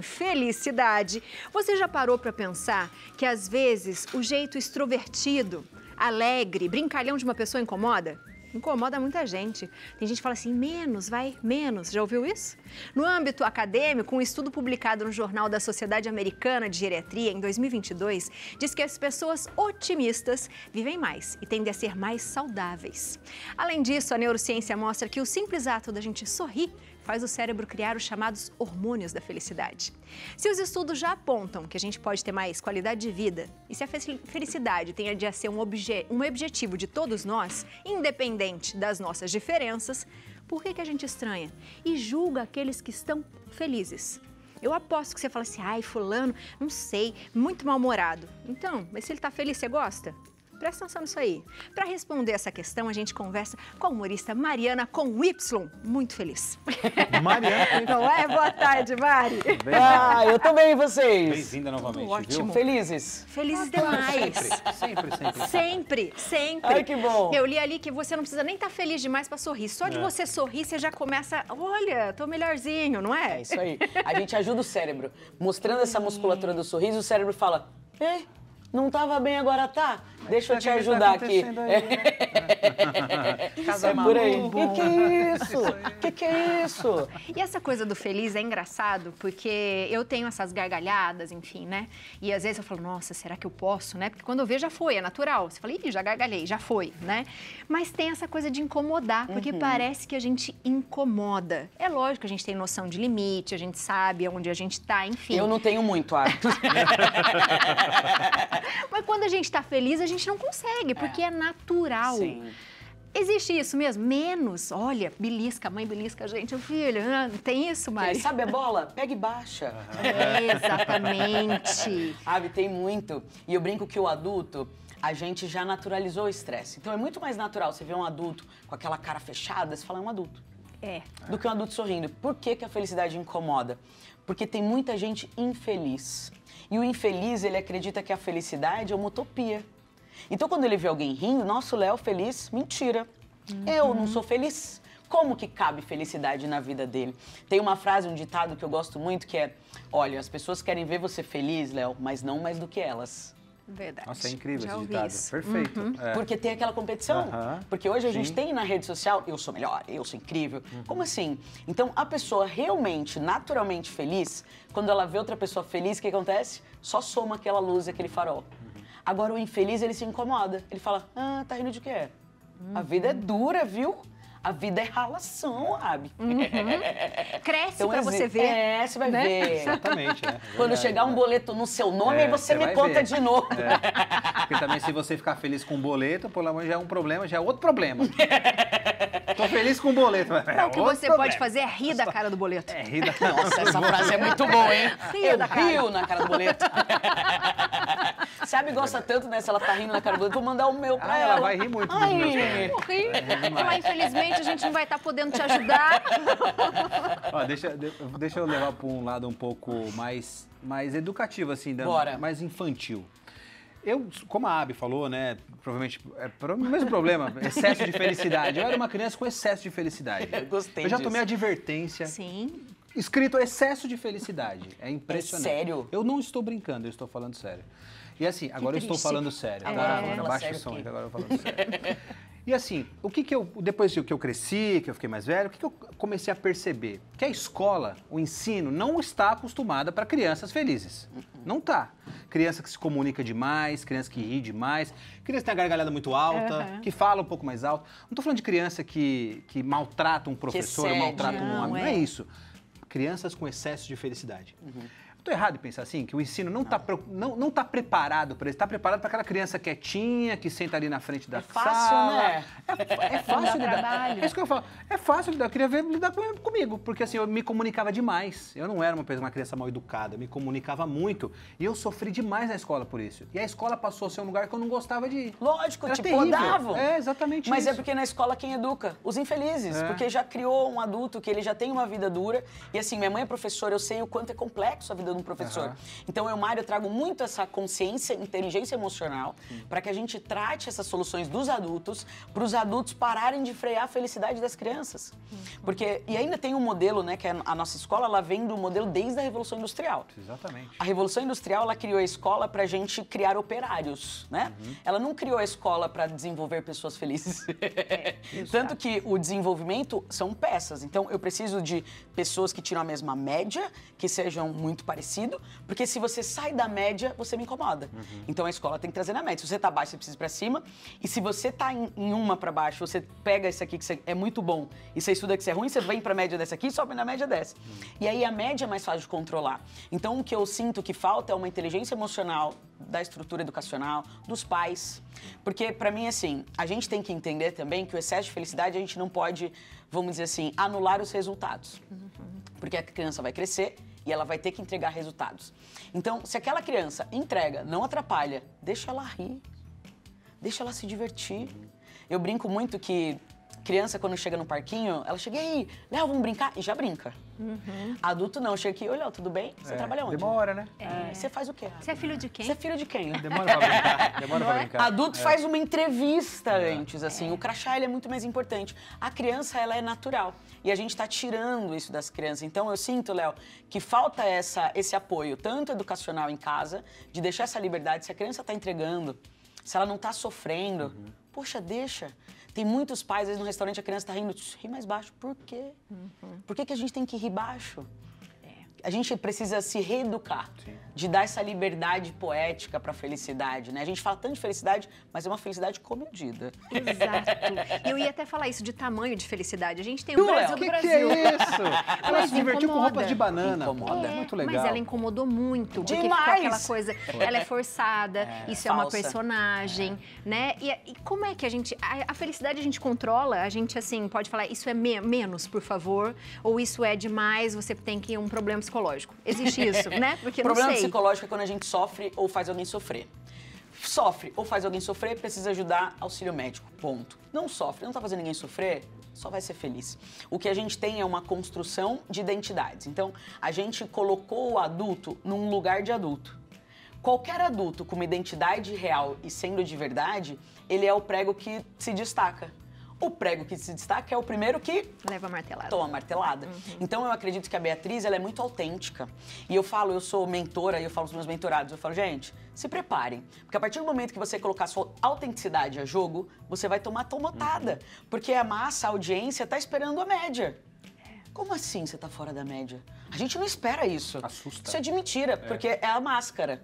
felicidade. Você já parou para pensar que às vezes o jeito extrovertido, alegre, brincalhão de uma pessoa incomoda? Incomoda muita gente. Tem gente que fala assim, menos, vai, menos. Já ouviu isso? No âmbito acadêmico, um estudo publicado no Jornal da Sociedade Americana de Geriatria em 2022 diz que as pessoas otimistas vivem mais e tendem a ser mais saudáveis. Além disso, a neurociência mostra que o simples ato da gente sorrir faz o cérebro criar os chamados hormônios da felicidade. Se os estudos já apontam que a gente pode ter mais qualidade de vida e se a felicidade tem a ser um, obje um objetivo de todos nós, independente das nossas diferenças, por que, que a gente estranha e julga aqueles que estão felizes? Eu aposto que você fala assim, ai, fulano, não sei, muito mal-humorado. Então, mas se ele está feliz, você gosta? Presta atenção nisso aí. Para responder essa questão, a gente conversa com a humorista Mariana com Y. Muito feliz. Mariana. Não é? Boa tarde, Mari. Bem. Ah, eu também, vocês. Bem-vinda novamente. Ótimo. Viu? Felizes? Felizes demais. Sempre, sempre, sempre. Sempre, sempre. Ai, que bom. Eu li ali que você não precisa nem estar tá feliz demais para sorrir. Só de É. você sorrir, você já começa, olha, tô melhorzinho, não é? É isso aí. A gente ajuda o cérebro. Mostrando essa musculatura do sorriso, o cérebro fala: Ei, não tava bem, agora tá? Deixa eu O te que que tá ajudar aqui. acontecendo aí? É por aí. Que que é isso? Que que é isso? E essa coisa do feliz é engraçado, porque eu tenho essas gargalhadas, enfim, né? E às vezes eu falo, nossa, será que eu posso, né? Porque quando eu vejo já foi, é natural. Você fala, ih, já gargalhei, já foi, né? Mas tem essa coisa de incomodar, porque parece que a gente incomoda. É lógico que a gente tem noção de limite, a gente sabe onde a gente tá, enfim. Eu não tenho muito hábito. Mas quando a gente tá feliz, a gente não consegue, porque é, natural. Sim. Existe isso mesmo? Menos. Olha, belisca, mãe belisca a gente, o filho. ah, Tem isso, Mari? Sabe a bola? Pega e baixa. É, exatamente. Sabe, tem muito. E eu brinco que o adulto, a gente já naturalizou o estresse. Então é muito mais natural você ver um adulto com aquela cara fechada, você fala, é um adulto. É. do que um adulto sorrindo. Por que, que a felicidade incomoda? Porque tem muita gente infeliz. E o infeliz, ele acredita que a felicidade é uma utopia. Então, quando ele vê alguém rindo, nosso Léo feliz, mentira. Eu não sou feliz. Como que cabe felicidade na vida dele? Tem uma frase, um ditado que eu gosto muito que é: Olha, as pessoas querem ver você feliz, Léo, mas não mais do que elas. Verdade. Nossa, é incrível Já esse ditado. isso. Perfeito. É. Porque tem aquela competição. Aham. Porque hoje a gente Sim. tem na rede social, eu sou melhor, eu sou incrível. Uhum. Como assim? Então, a pessoa realmente, naturalmente feliz, quando ela vê outra pessoa feliz, o que acontece? Só soma aquela luz e aquele farol. Uhum. Agora, o infeliz, ele se incomoda. Ele fala, ah, tá rindo de quê? A Uhum. vida é dura, viu? A vida é ralação, Rabi. Cresce Então, pra você ver. É, você vai né? ver. Exatamente, é. Quando Verdade. chegar um boleto no seu nome, É, aí você você me conta ver. de novo. É. Porque também se você ficar feliz com o boleto, pelo amor já é um problema, já é outro problema. Tô feliz com o boleto, mas é o que você problema. pode fazer é rir da cara do boleto. É, rir da... Nossa, essa frase é muito boa, hein? Eu da cara. rio na cara do boleto. Sabe, gosta tanto, né? Se ela tá rindo na cara do boleto, vou mandar o meu pra Ah, ela. ela vai rir muito Ai. também. Rir. Falar, infelizmente, a gente não vai estar podendo te ajudar. Ó, deixa, de- deixa eu levar para um lado um pouco mais, mais educativo, assim, da- Bora. mais infantil. Eu, como a Abi falou, né, provavelmente é o mesmo problema, excesso de felicidade. Eu era uma criança com excesso de felicidade. Eu gostei Eu já disso. tomei advertência. Sim. Escrito excesso de felicidade. É impressionante. É sério? Eu não estou brincando, eu estou falando sério. E assim, agora eu estou falando sério. tá? Agora Agora, fala baixa sério o som, agora eu falando sério. E assim, o que que eu, depois que eu cresci, que eu fiquei mais velho, o que, que eu comecei a perceber? Que a escola, o ensino, não está acostumada para crianças felizes. Não tá. Criança que se comunica demais, criança que ri demais, criança que tem a gargalhada muito alta, Aham. que fala um pouco mais alto. Não estou falando de criança que, que maltrata um professor, excede. maltrata um amigo. Não é. é isso. Crianças com excesso de felicidade. Estou errado em pensar assim, que o ensino não está não, não tá preparado para isso. Está preparado para aquela criança quietinha, que senta ali na frente da É fácil, sala. né? É, é fácil Dá lidar. trabalho. É isso que eu falo. É fácil lidar. Eu queria ver lidar com- comigo, porque assim, eu me comunicava demais. Eu não era uma, uma criança mal educada, eu me comunicava muito. E eu sofri demais na escola por isso. E a escola passou a ser um lugar que eu não gostava de ir. Lógico, Era te terrível. podavam. É, exatamente Mas isso. é porque na escola quem educa? Os infelizes. É. Porque já criou um adulto que ele já tem uma vida dura. E assim, minha mãe é professora, eu sei o quanto é complexo a vida um professor. Aham. Então, eu, Mário, eu trago muito essa consciência, inteligência emocional, para que a gente trate essas soluções dos adultos, para os adultos pararem de frear a felicidade das crianças. Porque, e ainda tem um modelo, né, que é a nossa escola, ela vem do modelo desde a Revolução Industrial. Exatamente. A Revolução Industrial ela criou a escola para a gente criar operários, né? Ela não criou a escola para desenvolver pessoas felizes. Tanto que o desenvolvimento são peças. Então eu preciso de pessoas que tiram a mesma média, que sejam muito parecido, porque se você sai da média, você me incomoda. Então a escola tem que trazer na média. Se você tá baixo, você precisa ir para cima. E se você tá em, em uma para baixo, você pega esse aqui que você- é muito bom e você estuda que você é ruim, você vem para a média dessa aqui e sobe na média dessa. E aí a média é mais fácil de controlar. Então o que eu sinto que falta é uma inteligência emocional da estrutura educacional, dos pais. Porque para mim assim, a gente tem que entender também que o excesso de felicidade a gente não pode, vamos dizer assim, anular os resultados. Porque a criança vai crescer e ela vai ter que entregar resultados. Então, se aquela criança entrega, não atrapalha, deixa ela rir, deixa ela se divertir. Eu brinco muito que criança, quando chega no parquinho, ela chega e aí, Léo, vamos brincar? E já brinca. Adulto não, chega aqui, oi, Léo, tudo bem? Você É, trabalha onde? Demora, né? É, Você faz o quê? Você é filho de quem? Você é filho de quem? Demora pra brincar. Demora pra brincar. Adulto É. faz uma entrevista antes, assim. O crachá ele é muito mais importante. A criança, ela é natural. E a gente está tirando isso das crianças. Então, eu sinto, Léo, que falta essa, esse apoio, tanto educacional em casa, de deixar essa liberdade. Se a criança está entregando, se ela não está sofrendo, poxa, deixa. Tem muitos pais, às vezes no restaurante a criança está rindo, ri mais baixo. Por quê? Por que, que a gente tem que rir baixo? A gente precisa se reeducar, de dar essa liberdade poética para a felicidade, né? A gente fala tanto de felicidade, mas é uma felicidade comedida. Exato. E eu ia até falar isso de tamanho de felicidade. A gente tem o Viu, Brasil Léo? do Que que Brasil. é isso? Ela Mas se divertiu com roupas de banana. Incomoda. É, muito legal. Mas ela incomodou muito. Porque Demais! ficou aquela coisa, ela é forçada, isso é uma falsa. personagem, né? E, e como é que a gente. A, a felicidade a gente controla, a gente assim, pode falar, isso é me- menos, por favor, ou isso é demais, você tem que ir um problema psicológico. Existe isso, né? Porque problema não sei. Psicológico é quando a gente sofre ou faz alguém sofrer. Sofre ou faz alguém sofrer, precisa ajudar auxílio médico. Ponto. Não sofre, não tá fazendo ninguém sofrer, só vai ser feliz. O que a gente tem é uma construção de identidades. Então, a gente colocou o adulto num lugar de adulto. Qualquer adulto com uma identidade real e sendo de verdade, ele é o prego que se destaca. O prego que se destaca é o primeiro que Leva martelada. toma martelada. Então eu acredito que a Beatriz ela é muito autêntica. E eu falo, eu sou mentora e eu falo para os meus mentorados, eu falo, gente, se preparem. Porque a partir do momento que você colocar sua autenticidade a jogo, você vai tomar tomotada. Porque a massa, a audiência, está esperando a média. Como assim você está fora da média? A gente não espera isso. Assusta. Isso é de mentira, porque é a máscara.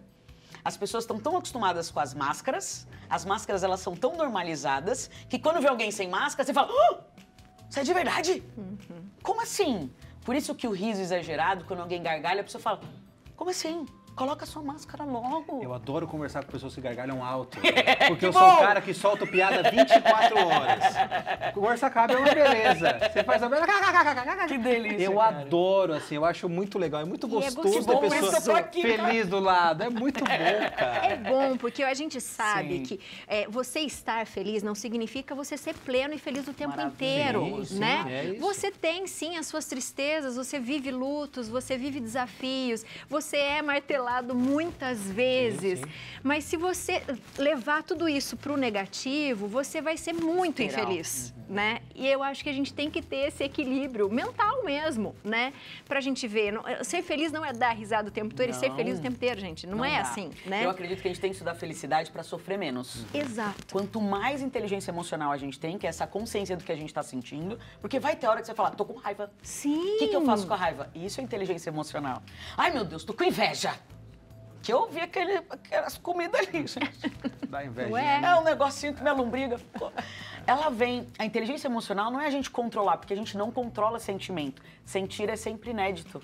As pessoas estão tão acostumadas com as máscaras, as máscaras elas são tão normalizadas, que quando vê alguém sem máscara, você fala, "Ah, você é de verdade? Como assim? Por isso que o riso exagerado, quando alguém gargalha, a pessoa fala, como assim? Coloca sua máscara logo. Eu adoro conversar com pessoas que gargalham alto. Porque Que eu sou o cara que solta piada 24 horas. Conversa cabe é uma beleza. Você faz a... Que delícia, Eu cara. adoro, assim, eu acho muito legal. É muito é gostoso gostoso. ter Por isso que eu tô pessoa aqui, feliz do lado. É muito bom, cara. É bom, porque a gente sabe Sim. que é, você estar feliz não significa você ser pleno e feliz o tempo inteiro, Sim, né? é isso. Você tem sim as suas tristezas, você vive lutos, você vive desafios, você é martelado muitas vezes. sim. Mas se você levar tudo isso para o negativo, você vai ser muito Geral. infeliz, né? E eu acho que a gente tem que ter esse equilíbrio mental mesmo, né? Pra gente ver. Não- ser feliz não é dar risada o tempo todo e ser Não. feliz o tempo inteiro, gente. Não, é dá. assim, né? Eu acredito que a gente tem que estudar felicidade para sofrer menos. Exato. Quanto mais inteligência emocional a gente tem, que é essa consciência do que a gente está sentindo, porque vai ter hora que você fala, tô com raiva. Sim. O que, que eu faço com a raiva? Isso é inteligência emocional. Ai, meu Deus, tô com inveja. Que eu vi aquele, aquelas comidas ali, gente. Dá inveja. Ué. né? É um negocinho que me alumbriga. Pô. Ela vem. A inteligência emocional não é a gente controlar, porque a gente não controla sentimento. Sentir é sempre inédito.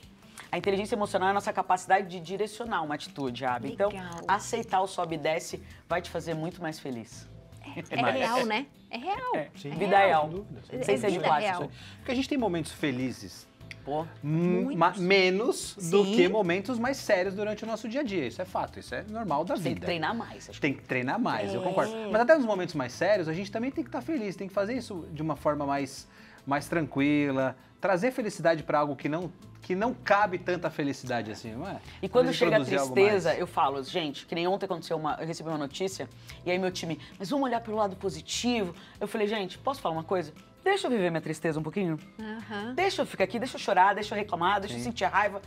A inteligência emocional é a nossa capacidade de direcionar uma atitude, Abby. Então, aceitar o sobe e desce vai te fazer muito mais feliz. É real, né? É real. Sim. Vida real. Sem dúvida, sem Sem ser de plástico. real. Porque a gente tem momentos felizes Pô. menos do Sim. que momentos mais sérios durante o nosso dia a dia. Isso é fato, isso é normal da Tem que vida. treinar mais. Tem que treinar mais, eu É. concordo. Mas até nos momentos mais sérios, a gente também tem que estar feliz, tem que fazer isso de uma forma mais, mais tranquila, trazer felicidade para algo que não, que não cabe tanta felicidade assim, não é? E quando chega a tristeza, eu falo, gente, que nem ontem aconteceu uma. Eu recebi uma notícia, e aí meu time, mas vamos olhar pelo lado positivo. Eu falei, gente, posso falar uma coisa? Deixa eu viver minha tristeza um pouquinho. Aham. Deixa eu ficar aqui, deixa eu chorar, deixa eu reclamar, deixa eu sentir a raiva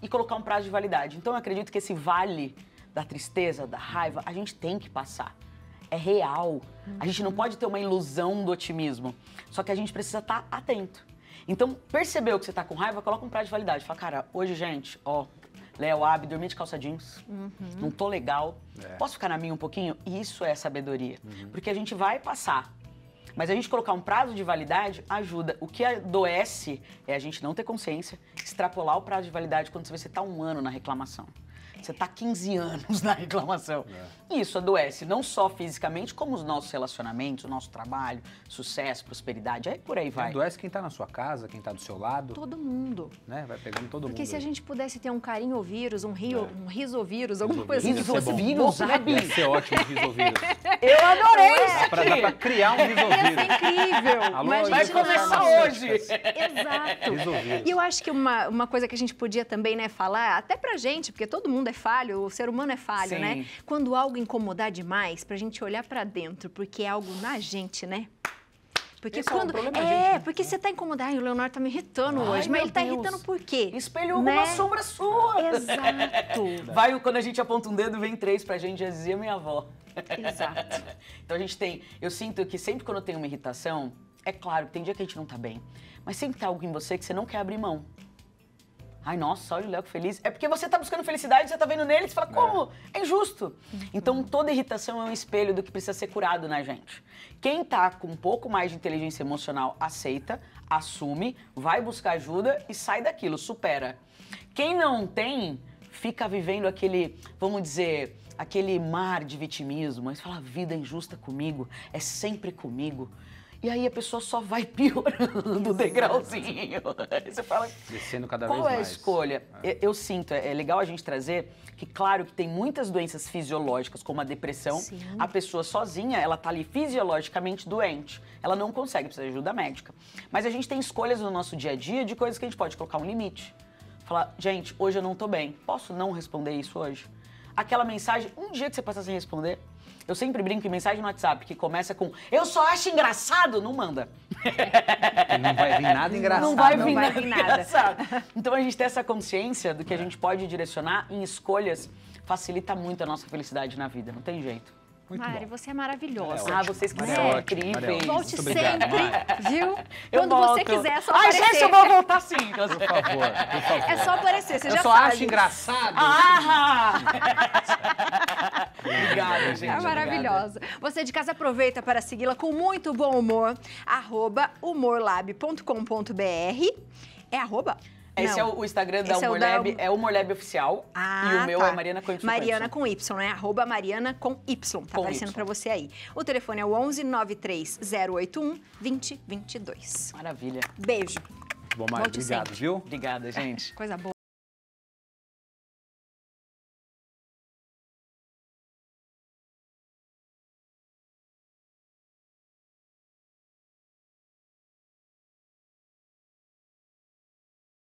e colocar um prazo de validade. Então eu acredito que esse vale da tristeza, da raiva, a gente tem que passar. É real. A gente não pode ter uma ilusão do otimismo. Só que a gente precisa estar atento. Então, percebeu que você tá com raiva, coloca um prazo de validade. Fala, cara, hoje, gente, ó, Léo, Ab, dormi de calça jeans. Não tô legal. É. Posso ficar na minha um pouquinho? Isso é sabedoria. Porque a gente vai passar. Mas a gente colocar um prazo de validade ajuda. O que adoece é a gente não ter consciência, extrapolar o prazo de validade quando você está um ano na reclamação. Você está 15 anos na reclamação. E isso adoece, não só fisicamente, como os nossos relacionamentos, o nosso trabalho, sucesso, prosperidade, aí por aí vai. Adoece quem tá na sua casa, quem tá do seu lado, Todo mundo. né? Vai pegando todo Porque mundo. se a aí. gente pudesse ter um carinho-vírus, um, rio, É. um risovírus, alguma coisa assim. Risovírus. bom, né? Deve ser ótimo resolvido. Eu adorei isso Dá pra, dá pra aqui! criar um Ia ser resolvido. incrível. Alô, mas a Vai começar hoje! Exato. Resolvido. E eu acho que uma, uma coisa que a gente podia também né, falar, até pra gente, porque todo mundo é falho, o ser humano é falho, Sim. né? Quando algo incomodar demais, pra gente olhar pra dentro, porque é algo na gente, né? Porque Esse é um quando. problema da é, gente, né? porque você tá incomodado. Ai, o Leonardo tá me irritando Ai, hoje. Mas ele tá Deus. irritando por quê? Espelhou Né? alguma sombra sua! Exato. Vai, quando a gente aponta um dedo, vem três pra gente, já dizia minha avó. Exato. Então a gente tem. Eu sinto que sempre quando eu tenho uma irritação, é claro que tem dia que a gente não tá bem, mas sempre tem algo em você que você não quer abrir mão. Ai, nossa, olha o Léo que feliz. É porque você tá buscando felicidade, você tá vendo nele e você fala, como? É injusto. Então toda irritação é um espelho do que precisa ser curado na gente. Quem tá com um pouco mais de inteligência emocional aceita, assume, vai buscar ajuda e sai daquilo, supera. Quem não tem, fica vivendo aquele, vamos dizer, aquele mar de vitimismo. Aí você fala, a vida é injusta comigo, é sempre comigo. E aí a pessoa só vai piorando o degrauzinho. Aí você fala, Descendo cada qual vez é a escolha? Eu, eu sinto, é, é legal a gente trazer que, claro, que tem muitas doenças fisiológicas, como a depressão. Sim. A pessoa sozinha, ela tá ali fisiologicamente doente. Ela não consegue, precisa de ajuda médica. Mas a gente tem escolhas no nosso dia a dia de coisas que a gente pode colocar um limite. Falar, gente, hoje eu não tô bem. Posso não responder isso hoje? Aquela mensagem, um dia que você passa sem responder. Eu sempre brinco em mensagem no WhatsApp que começa com eu só acho engraçado, não manda. Não vai vir nada engraçado. Não vai não vir vai nada vir nada. engraçado. Então a gente ter essa consciência do que a gente pode direcionar em escolhas facilita muito a nossa felicidade na vida, não tem jeito. Muito Mari, bom. você é maravilhosa. Ah, vocês que Maria são é é incríveis. Volte sempre, viu? Eu Quando você volto. quiser, é só Ai, aparecer. gente, eu vou voltar sim. Por favor, por favor. É só aparecer, você Eu já só sabe. acho engraçado. Ah! Obrigado, gente. É maravilhosa. Você de casa aproveita para segui-la com muito bom humor. Arroba humorlab.com.br. É arroba? Esse Não. é o, Instagram da Esse é o Humorlab, da- é o Humorlab Oficial. Ah, e o meu tá. é Mariana com Y. Mariana com Y, né? Arroba Mariana com Y. Tá Com aparecendo Y. pra você aí. O telefone é o 11 93 081 2022. Maravilha. Beijo. Bom, Mário, obrigado, sempre. viu? Obrigada, gente. Coisa boa.